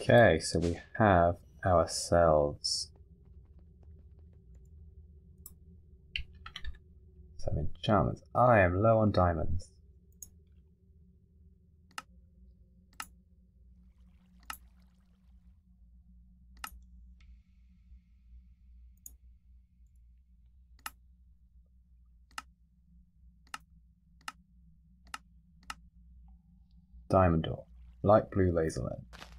Okay, so we have ourselves some enchantments. I am low on diamonds. Diamond ore. Light blue laser lens.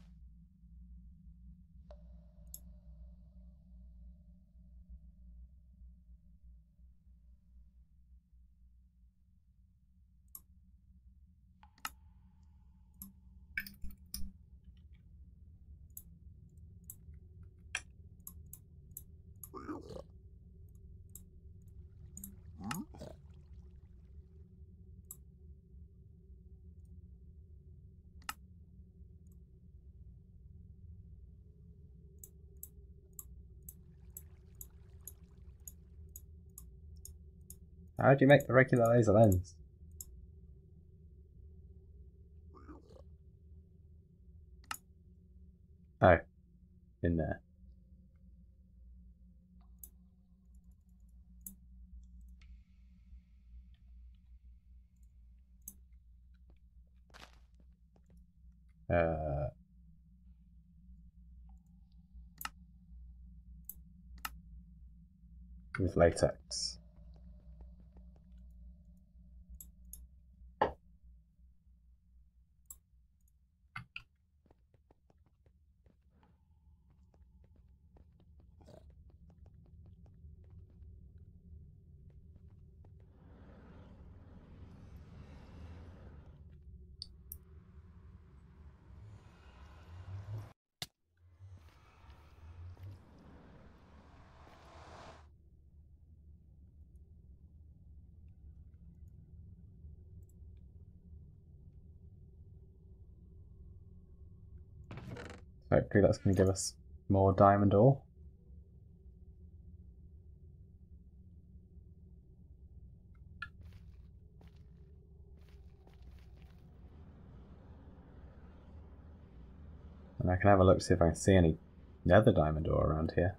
How do you make the regular laser lens? Oh, in there. Uh, with latex. Hopefully that's going to give us more diamond ore. And I can have a look to see if I can see any nether diamond ore around here.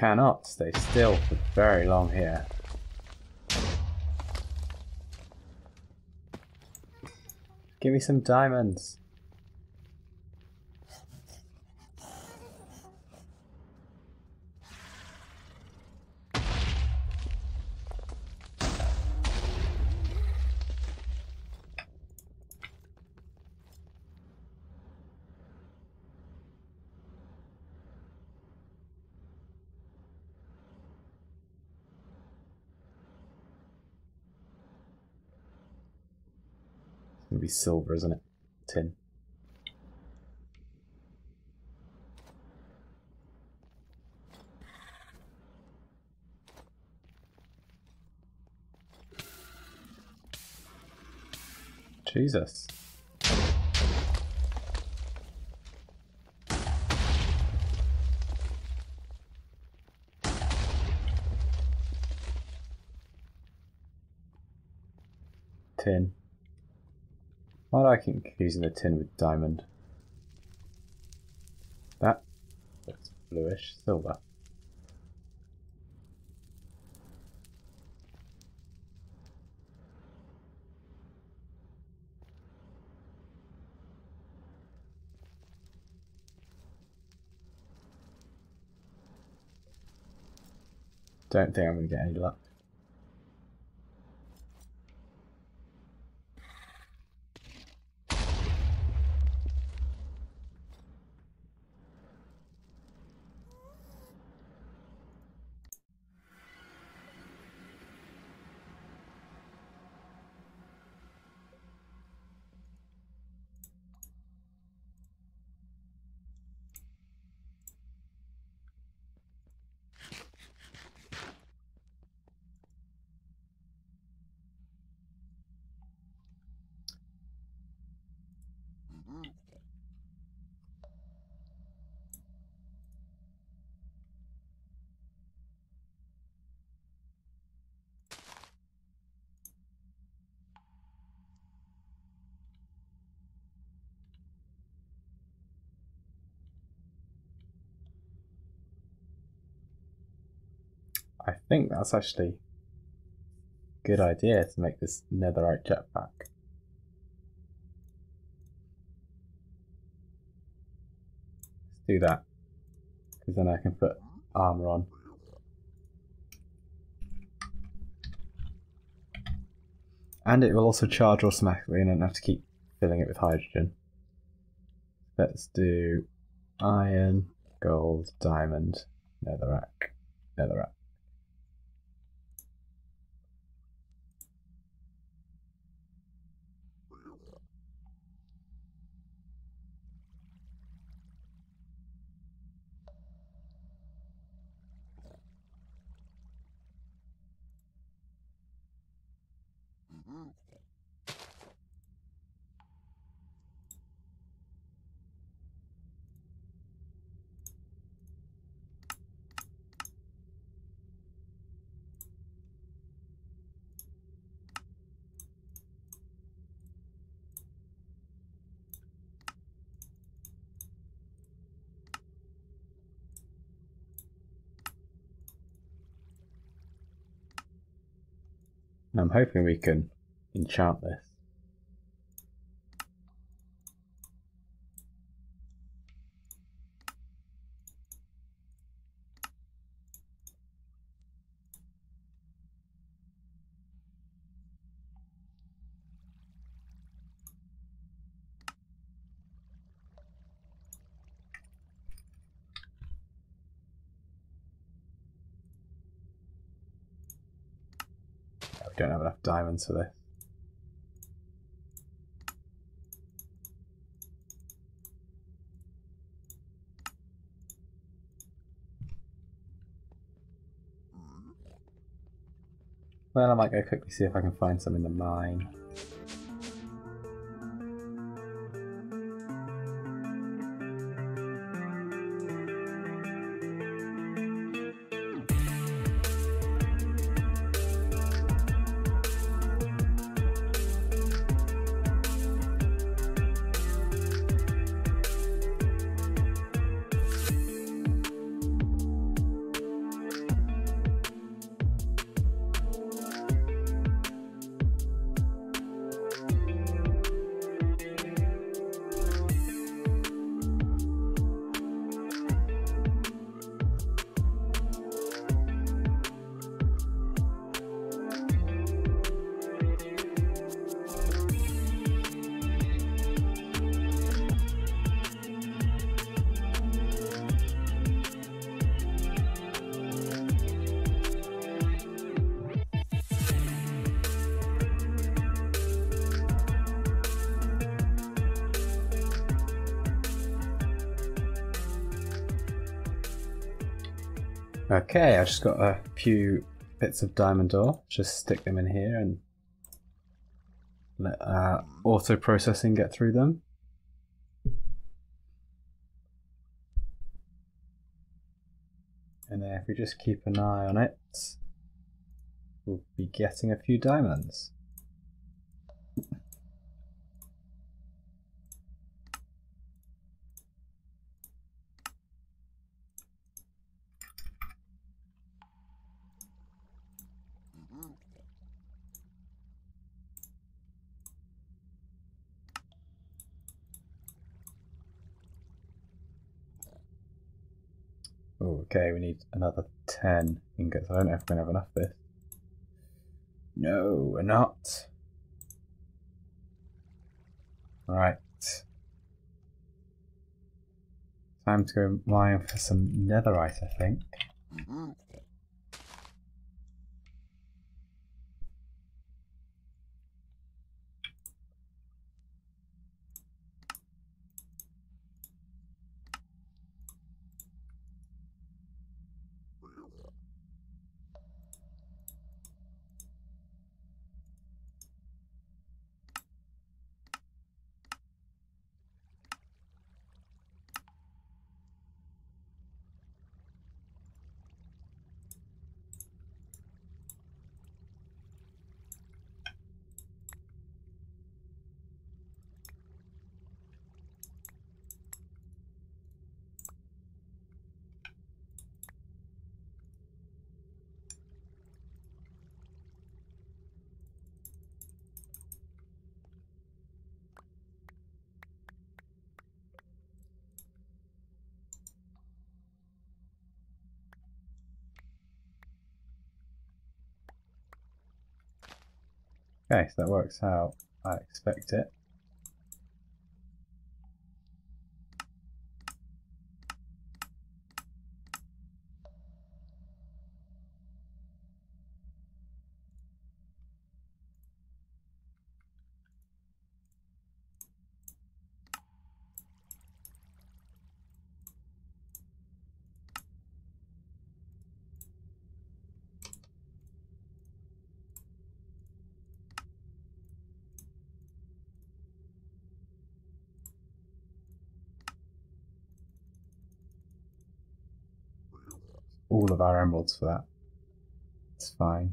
Cannot stay still for very long here. Give me some diamonds. Silver, isn't it? Tin. Jesus. Tin. I keep confusing the tin with diamond? That looks bluish, silver. Don't think I'm going to get any luck. I think that's actually a good idea to make this netherite jetpack. Do that. Because then I can put armor on. And it will also charge automatically and I don't have to keep filling it with hydrogen. Let's do iron, gold, diamond, netherrack, netherrack. I'm hoping we can enchant this. Diamonds for this. Well, I might go quickly see if I can find some in the mine. Okay, I just got a few bits of diamond ore. Just stick them in here and let uh, auto processing get through them. And then if we just keep an eye on it, we'll be getting a few diamonds. Oh, okay, we need another 10 ingots. I don't know if we're going to have enough of this. No, we're not. Right. Time to go mine for some netherite, I think. Mm -hmm. Okay, so that works how I expect it. All of our emeralds for that. It's fine.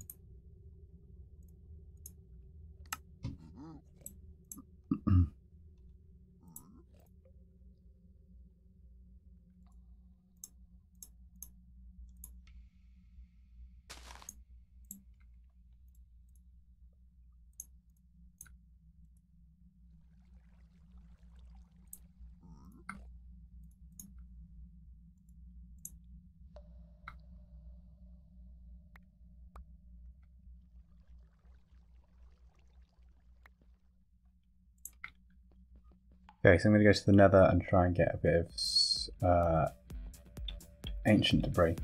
Okay, so I'm going to go to the nether and try and get a bit of uh, ancient debris.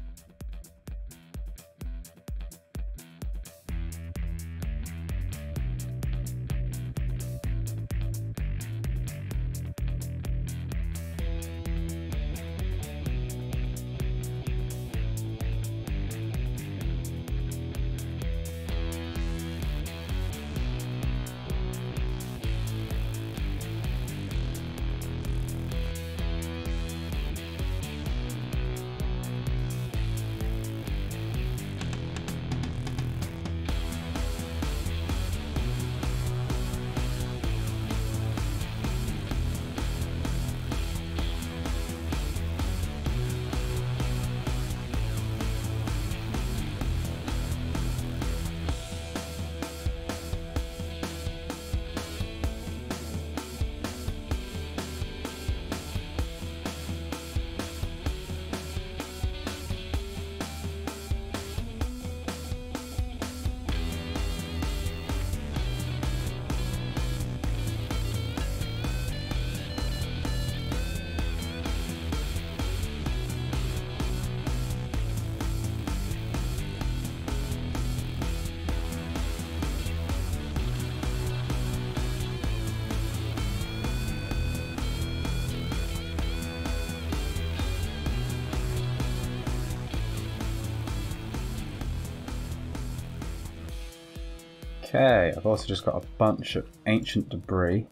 Okay, I've also just got a bunch of ancient debris.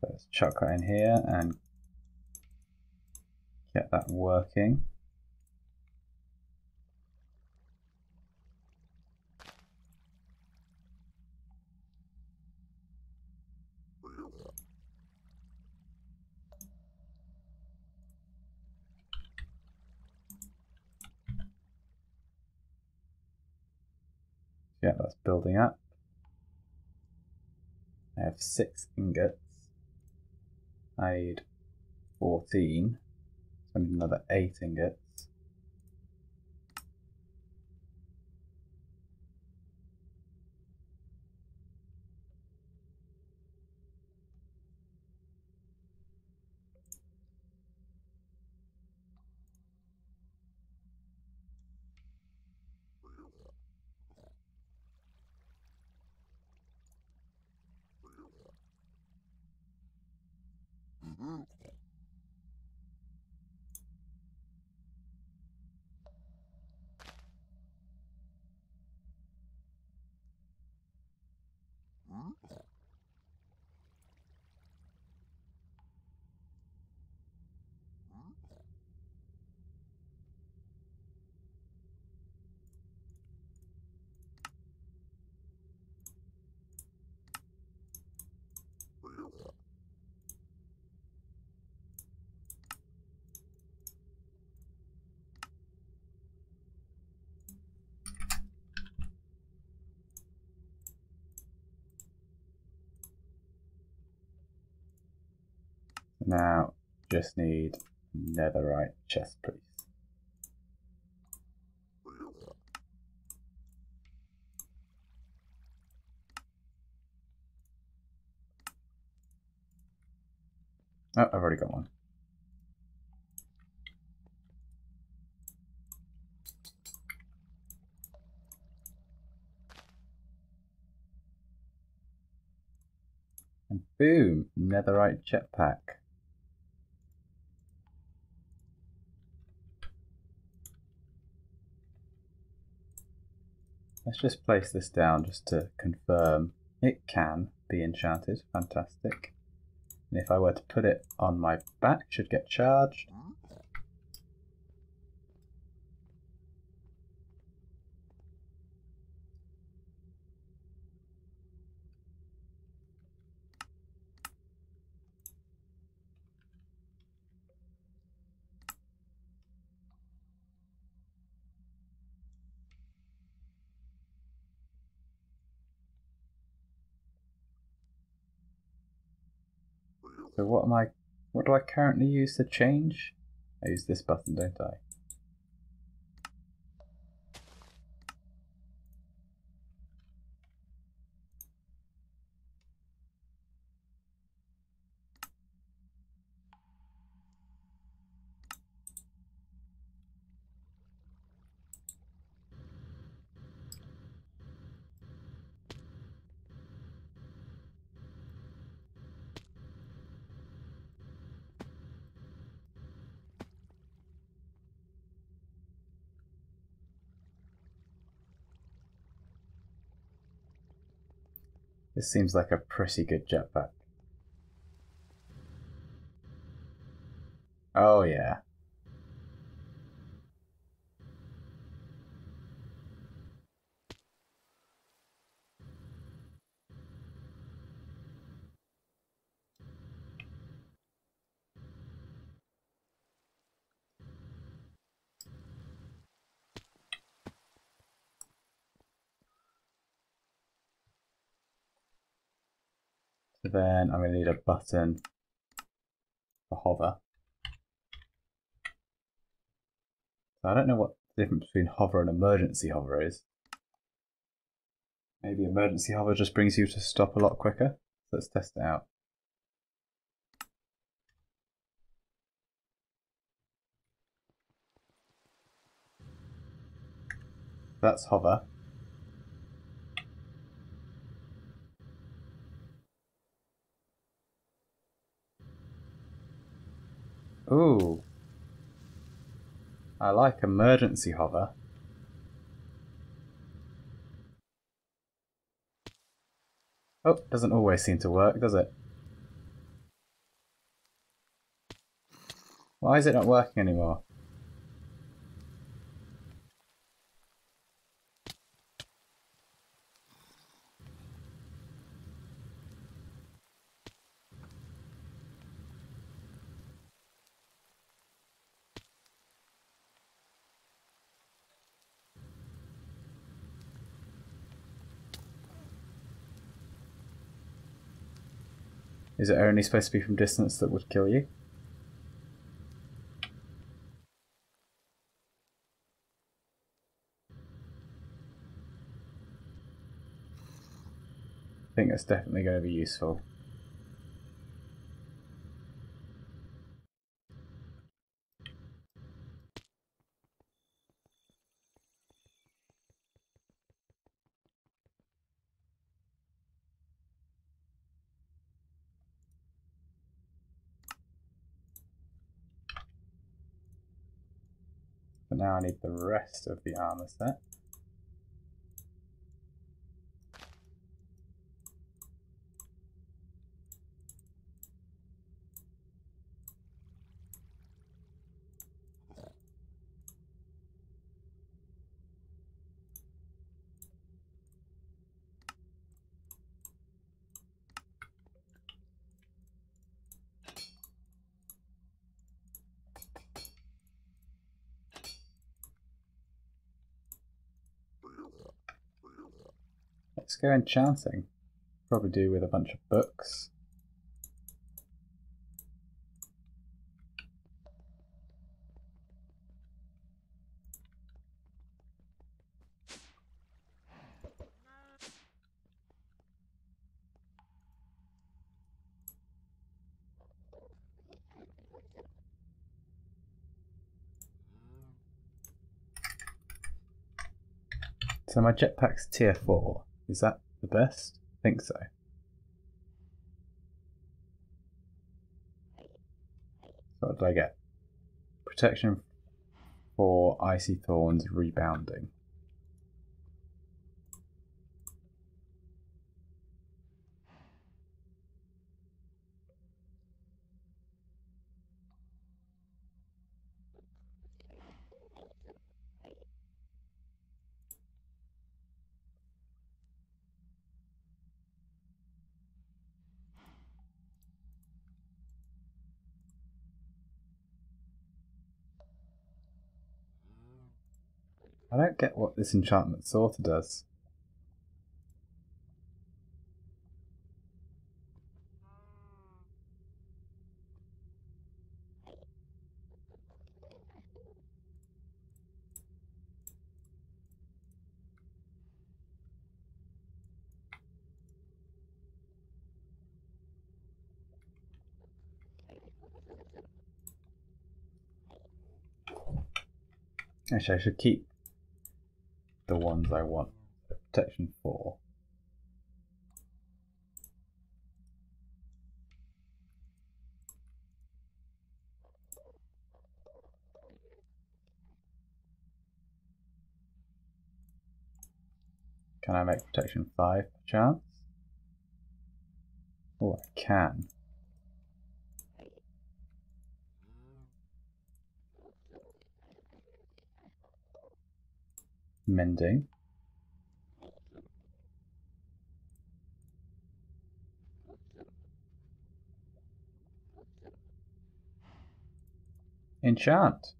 Let's chuck that in here and get that working. Yeah, that's building up. I have six ingots. I need 14. So I need another eight ingots. Now, just need netherite chest, please. Oh, I've already got one. And boom, netherite jetpack. Let's just place this down just to confirm it can be enchanted. Fantastic. And if I were to put it on my back, it should get charged. So what am I, what do I currently use to change? I use this button, don't I? This seems like a pretty good jetpack. Oh yeah. Then I'm going to need a button for hover. So I don't know what the difference between hover and emergency hover is. Maybe emergency hover just brings you to stop a lot quicker. Let's test it out. That's hover. Ooh. I like emergency hover. Oh, doesn't always seem to work, does it? Why is it not working anymore? Is it only supposed to be from distance that would kill you? I think that's definitely going to be useful. Now I need the rest of the armor set. Let's go enchanting. Probably do with a bunch of books. So my jetpack's tier 4. Is that the best? I think so. So what did I get? Protection for icy thorns rebounding. I don't get what this enchantment sorter does. Actually, I should keep the ones I want. Protection 4. Can I make protection 5 chance? Oh, I can. Mending. Enchant.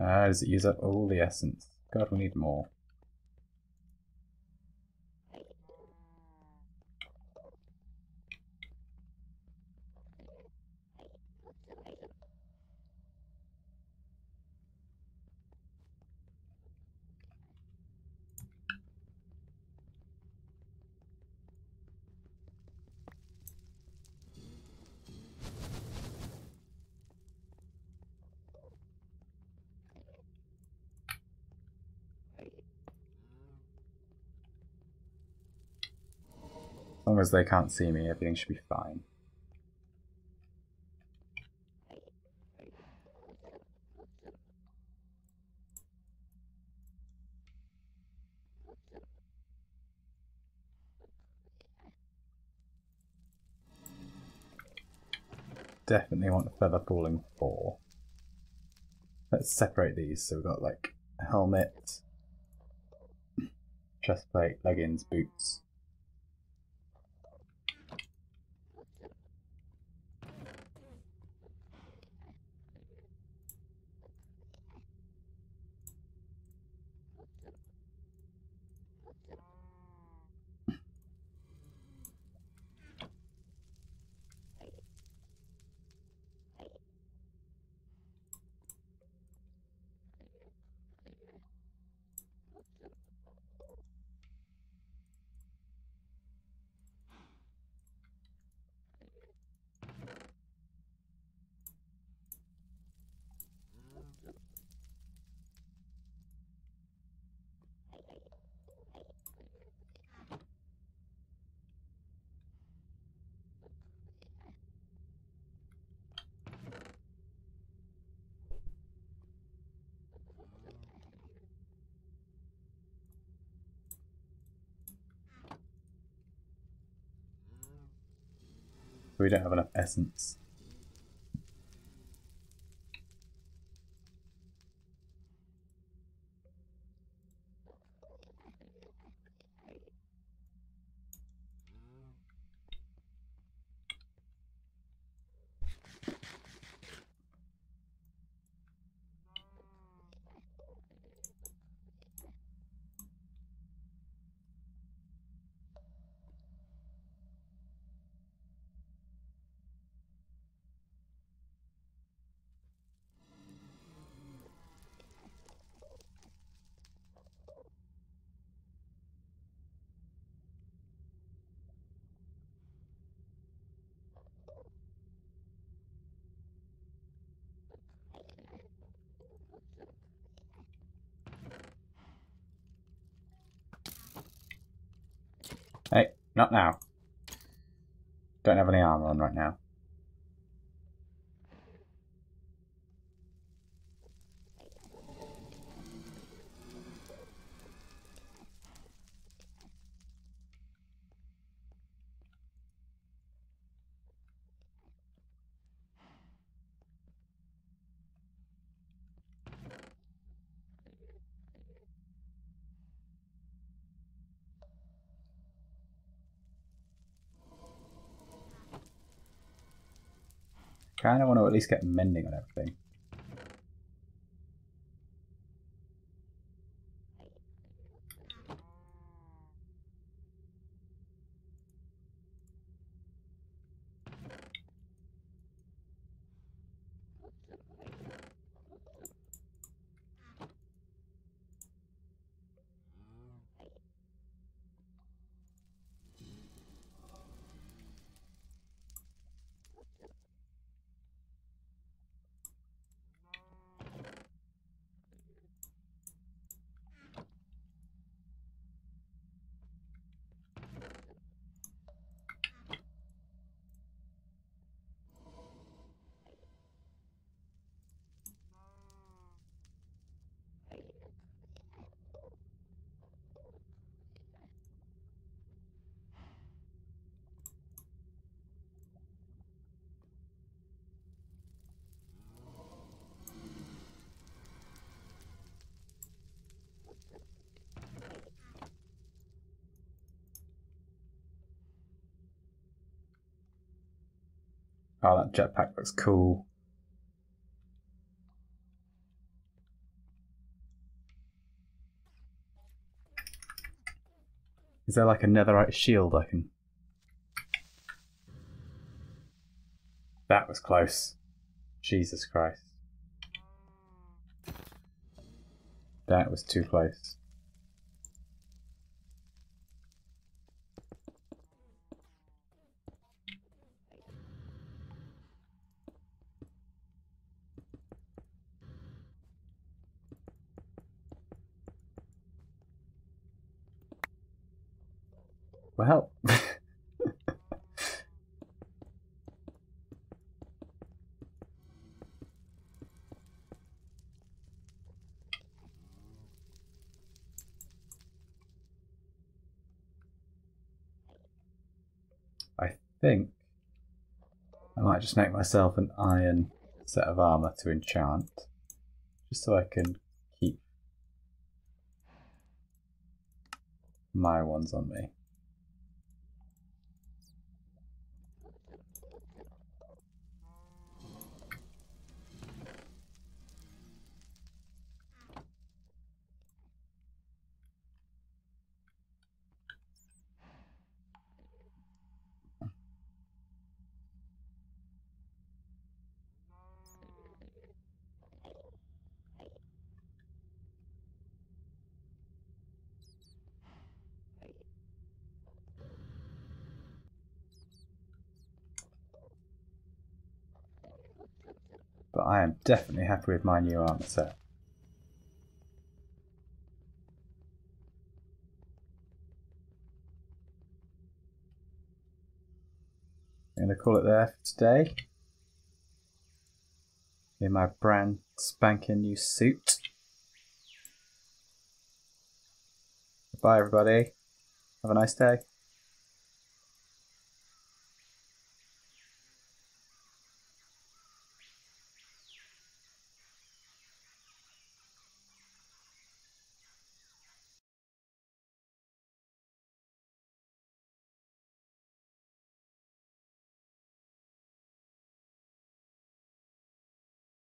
Ah, does it use up all the essence? God, we need more. As long as they can't see me, everything should be fine. Definitely want feather falling four. Let's separate these. So we've got like helmet, chest plate, leggings, boots. We don't have enough essence. Hey, not now. Don't have any armor on right now. Kind of want to at least get mending on everything. Oh, that jetpack looks cool. Is there like a netherite shield I can... That was close. Jesus Christ. That was too close. Well. I think I might just make myself an iron set of armor to enchant, just so I can keep my ones on me. But I am definitely happy with my new armor set. I'm going to call it there for today. In my brand spanking new suit. Bye everybody. Have a nice day.